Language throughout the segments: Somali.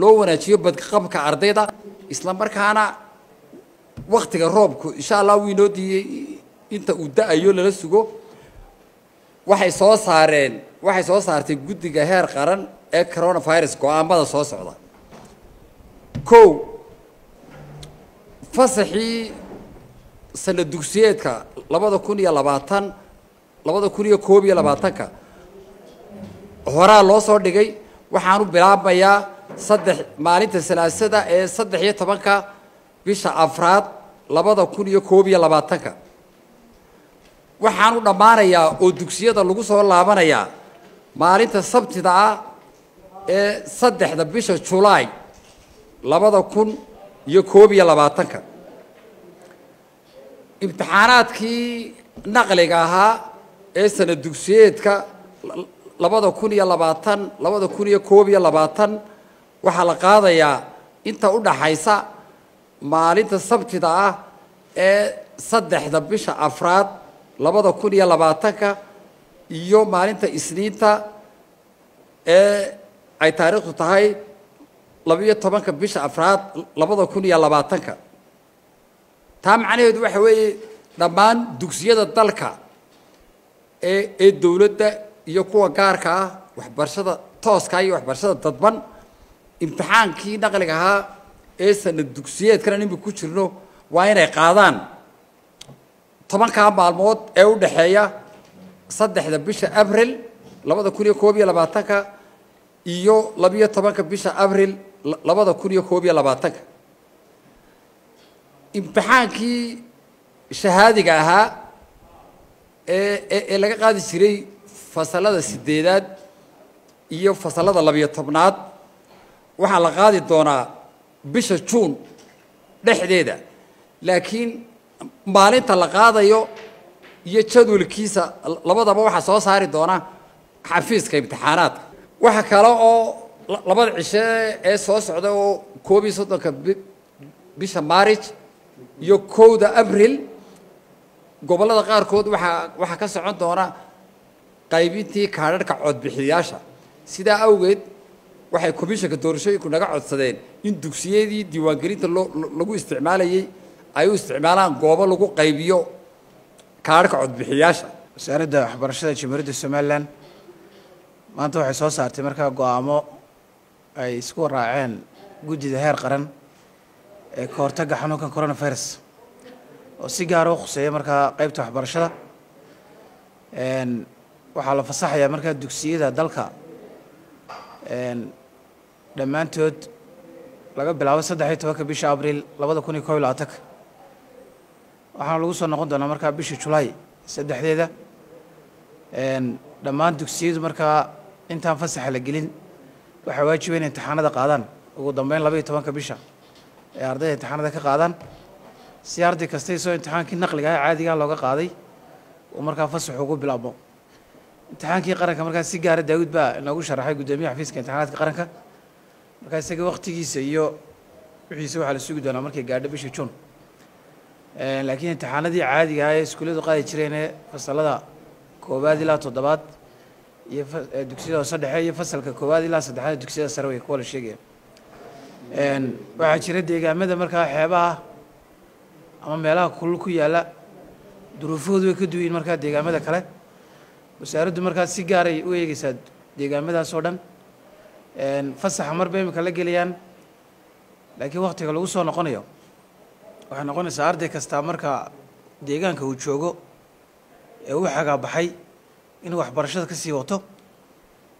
loo wanaajiyo badqabka ardayda isla markaana waktiga roobku insha allah wuu inoo diiyey inta uu da'ayo lala sugo. Waxay soo saareen waxay soo saartay guddiga heer qaran ee coronavirus go'aamada soo socda. Kow fasaxii sana dugsiyeedka labada kun iyo labaatan labada kun iyo koob iyo labaatanka horaa loo soo dhigay. Waxaanu bilaabmayaa saddex maalinta salaasada ee saddex iyo tobanka bisha afraad labada kun iyo koob iyo labaatanka. Waxaanu dhammaanayaa oo dugsiyada lagu soo laabanayaa maalinta sabtida ah ee saddexda bisha julaay labada kun iyo koob iyo labaatanka. Imtixaanaadkii naqliga ahaa ee sana dugsiyeedka labada kun iyo labaatan labada kun iyo koob iyo labaatan waxaa la qaadayaa inta u dhaxaysa maalinta sabtida ah ee saddexda bisha afraad labada kun iyo labaatanka iyo maalinta isniinta ee ay taariikhdu tahay labiyo tobanka bisha afraad labada kun iyo labaatanka. Taa macnaheedu waxa weeye dhammaan dugsiyada dalka ee ee dowladda iyo kuwa gaarka ah waxbarashada tooska iyo waxbarashada dadban imtixaankii naqliga ahaa ee sana dugsiyeedkana nimika ku jirno waa inay qaadaan tobankaa maalmood ee u dhexeeya saddexda bisha abril labada kun iyo koob iyo labaatanka iyo labiyo tobanka bisha abril labada kun iyo koob iyo labaatanka. Imtixaankii shahaadiga ahaa ee ee laga qaadi jiray fasalada sideedaad iyo fasalada labiyo tobnaad waxaa la qaadi doonaa bisha juun dhexdeeda. Laakiin maalinta la qaadayo iyo jadwalkiisa labadaba waxaa soo saari doona xafiiska imtixaanaadka. Waxa kale oo labada cishe ee soo socda oo koob iyo soddonka bisha maarij iyo kowda abril gobollada qaarkood waxaa waxaa ka socon doona qaybintii kaadharhka codbixiyayaasha. Sidaa awgeed waxay commishanka doorashooyinku naga codsadeen. In dugsiyadii diiwaangelinta loo lagu isticmaalayey ay u isticmaalaan goobo lagu qaybiyo kaadharhka codbixiyayaasha wasaaradda waxbarashada jamhuuriyadda somalilan maanta waxay soo saartay markaa go'aamo ay isku raaceen guddida heer qaran ee ka hortagga xanuunkan coronavirus oo si gaara u khuseeya markaa qeybta waxbarashada. Waxaa la fasaxayaa markaa dugsiyada dalka dhammaantood laga bilaabo saddex iyo tobanka bisha abriil labada kun iyo kob iyo labaatanka waxaana lagu soo noqon doonaa markaa bisha julaay saddexdeeda. Dhammaan dugsiyadu markaa intaan fasaxa la gelin waxaa waajiba inay imtixaanada qaadaan. Ugu dambeyn laba iyo tobanka bisha ee ardayda imtixaanada ka qaadaan. Si arday kasta isoo imtixaankii naqliga ah caadigaa looga qaaday uu markaa fasaxu ugu bilaabmo imtixaankii qaranka markaa si gaara daawud baa inoogu sharaxay guddoomiyaha xafiiska imtixaanaadka qaranka markaa isaga waktigiisa iyo wixiisa waxaa la sugi doonaa markay gaadho bisha juun laakiin imtixaanadii caadiga ah ee iskuulladu qaadi jireen ee fasalada koowaad ilaa toddobaad iyo dugsiyada saddexe iyo fasalka koowaad ilaa saddexaad dugsiyada sare way kuwa la sheegaya waxaa jira deegaamada markaa xeebaha ama meelaha kulul ku yaalla duruufahoodu way ka duwayin markaa deegaamada kale. Wasaaraddu markaa si gaaray u eegeysaa deegaamadaas oo dhan fasaxa marba imika la gelayaan laakiin waktiga lagu soo noqonayo waxay noqonaysaa arday kastaa marka deegaanka uu joogo ee u xagaabaxay inuu waxbarashada ka sii wato.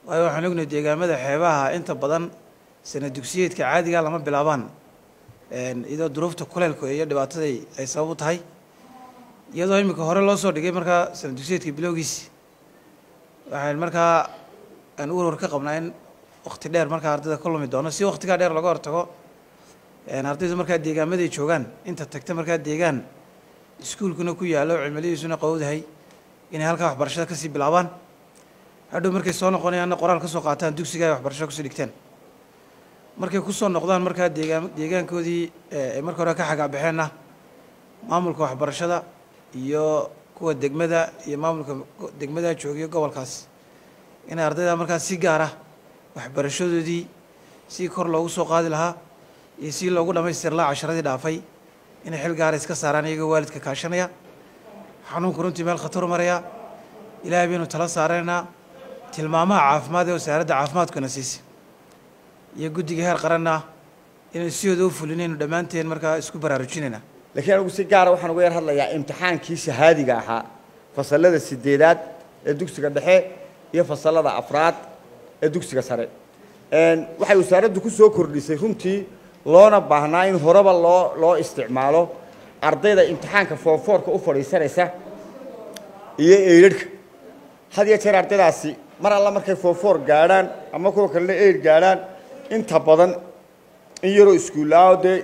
Waayo waxaan ognahay deegaamada xeebaha inta badan sana dugsiyeedka caadiga lama bilaabaan. Iyadoo duruufta kuleelka iyo dhibaataday ay sabab u tahay. Iyadoo iminka hore loo soo dhigay markaa sana dugsiyeedka bilowgiisi waxaan markaa aan u warwar ka qabnaa in wakti dheer markaa ardayda ka lumi doono si waktigaa dheer laga hortago ardaydu markaa deegaamaday joogaan inta tagta markaa deegaan iskuulkuna ku yaallo cimiladiisuna qawowdahay inay halkaa waxbarashada ka sii bilaabaan. Hadhow markay soo noqonayaanna qoraal ka soo qaataan dugsiga ay waxbarashada ku sii dhigteen. Markay ku soo noqdaan markaa deegaan deegaankoodii ay marka hore ka xagaabaxeenna maamulka waxbarashada iyo kuwa degmada iyo maamulka degmada joogiyo gobolkaas. Inay ardayda markaa si gaara waxbarashadoodii sidii kor loogu soo qaadi lahaa iyo sidii loogu dhammaystiri lahaa casharadii dhaafay inay xil gaara iska saaraan iyagoo waalidka kaashanaya. Xanuunku runtii meel khatar maraya ilaahay baynu tala saaraynaa tilmaamaha caafimaad ee wasaaradda caafimaadkuna siisay iyo guddiga heer qaranna inaynu sidooda u fulinaynu dhammaanteen markaa isku baraarujinayna. Laakiin anigu si gaara waxaan uga yar hadlayaa imtixaankii shahaadiga ahaa fasallada sideedaad ee dugsiga dhexe iyo fasallada afraad ee dugsiga sare. Waxay wasaaraddu ku soo kordhisay runtii loona baahnaa in horeba loo loo isticmaalo. Ardayda imtixaanka foorfoorka u fadhiisanaysa iyo eydharhka had iyo jeer ardaydaasi mar alla markay foorfoor gaadhaan ama kuwa kalena eydh gaadhaan inta badan in yaroo iskuullaaho dee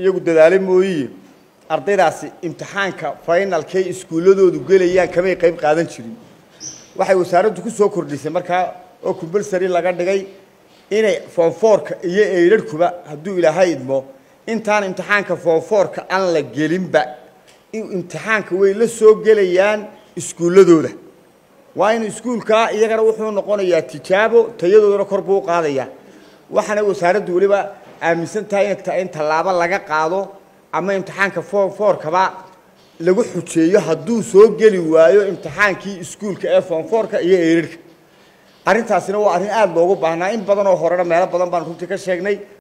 iyagu dadaale mooyiye ardaydaasi imtixaanka finalkay iskuulladoodu gelayaan kamay qayb qaadan jirin. Waxay wasaaraddu ku soo kordhisay markaa oo compulsary laga dhigay inay foonfoorka iyo eydharhkuba hadduu ilaahay idmo intaan imtixaanka foonfoorka aan la gelinba imtixaanka way la soo gelayaan iskuulladooda. Waa in iskuulkaa iyagana wuxuu noqonayaa tijaabo tayadoodana kor buu u qaadayaa. Waxaana wasaaraddu weliba aaminsan tahay in tallaabo laga qaado ama imtixaanka foonfoorkaba lagu xujeeyo hadduu soo geli waayo imtixaankii iskuulka ee foonfoorka iyo eydharhka arrintaasina waa arrin aada loogu baahnaa. In badan oo horena meelo badan baan runtii ka sheegnay